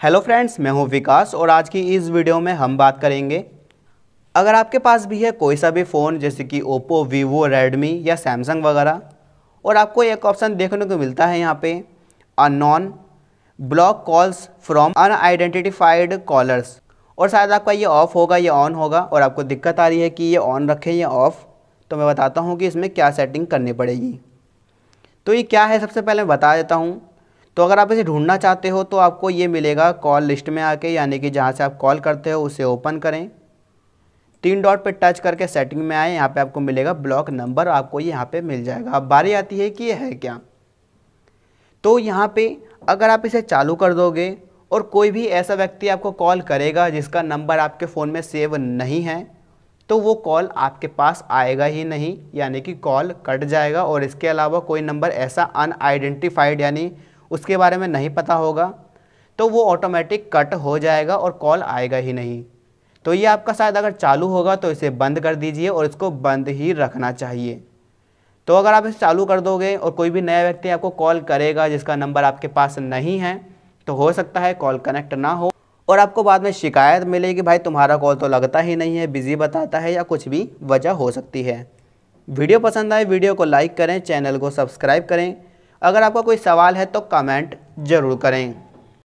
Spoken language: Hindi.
हेलो फ्रेंड्स मैं हूँ विकास और आज की इस वीडियो में हम बात करेंगे। अगर आपके पास भी है कोई सा भी फ़ोन जैसे कि ओप्पो वीवो रेडमी या सैमसंग वगैरह, और आपको एक ऑप्शन देखने को मिलता है यहाँ पे unknown block calls from unidentified callers और शायद आपका ये ऑफ़ होगा, या ऑन होगा, और आपको दिक्कत आ रही है कि ये ऑन रखें, या ऑफ़ तो मैं बताता हूँ कि इसमें क्या सेटिंग करनी पड़ेगी। तो ये क्या है, सबसे पहले बता देता हूँ। तो अगर आप इसे ढूंढना चाहते हो तो आपको ये मिलेगा कॉल लिस्ट में आके, यानी कि जहाँ से आप कॉल करते हो, उसे ओपन करें। तीन डॉट पे टच करके सेटिंग में आए, यहाँ पे आपको मिलेगा ब्लॉक नंबर, आपको यहाँ पे मिल जाएगा। अब बारी आती है कि ये है क्या? तो यहाँ पे अगर आप इसे चालू कर दोगे, और कोई भी ऐसा व्यक्ति आपको कॉल करेगा, जिसका नंबर आपके फ़ोन में सेव नहीं है तो वो कॉल आपके पास आएगा ही नहीं, यानी कि कॉल कट जाएगा, और इसके अलावा कोई नंबर ऐसा अनआइडेंटिफाइड, यानी उसके बारे में नहीं पता होगा तो वो ऑटोमेटिक कट हो जाएगा और कॉल आएगा ही नहीं। तो ये आपका शायद अगर चालू होगा तो इसे बंद कर दीजिए और इसको बंद ही रखना चाहिए। तो अगर आप इसे चालू कर दोगे और कोई भी नया व्यक्ति आपको कॉल करेगा जिसका नंबर आपके पास नहीं है तो हो सकता है कॉल कनेक्ट ना हो और आपको बाद में शिकायत मिलेगी भाई तुम्हारा कॉल तो लगता ही नहीं है बिज़ी बताता है या कुछ भी वजह हो सकती है। वीडियो पसंद आए वीडियो को लाइक करें, चैनल को सब्सक्राइब करें अगर आपका कोई सवाल है तो कमेंट ज़रूर करें।